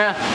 Yeah.